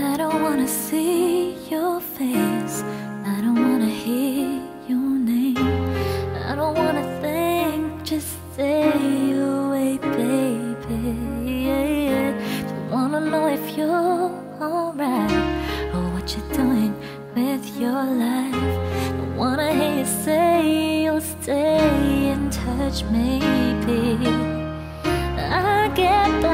I don't wanna see your face. I don't wanna hear your name. I don't wanna think, just stay away, baby. Yeah, yeah. Don't wanna know if you're alright or what you're doing with your life. Don't wanna hear you say you'll stay in touch maybe. I get.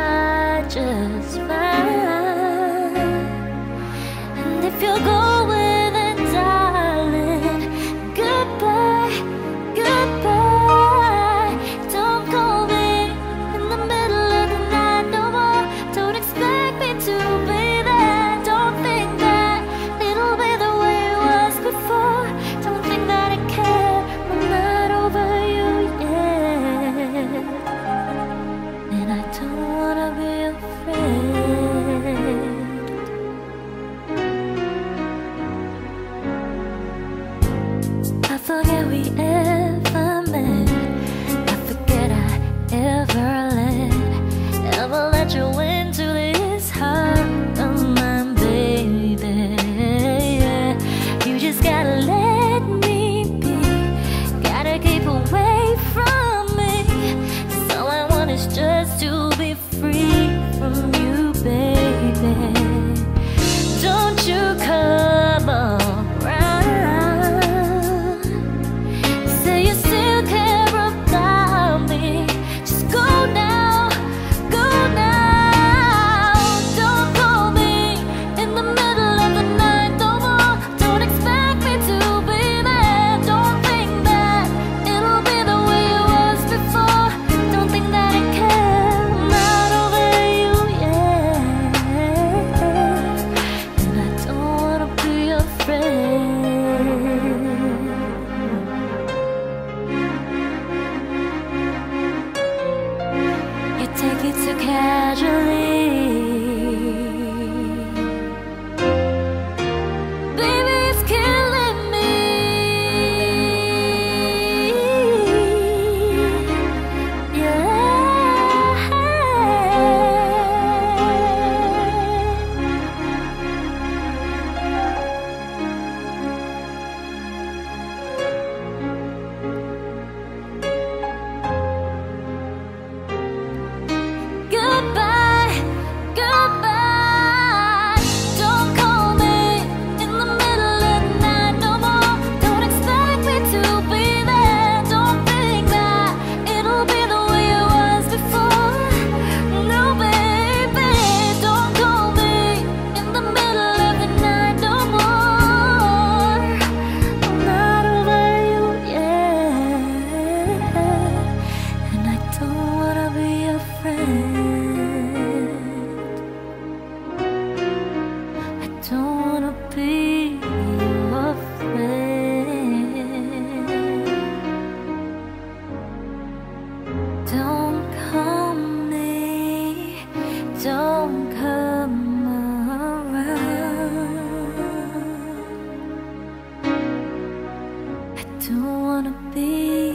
wanna be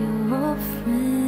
your friend.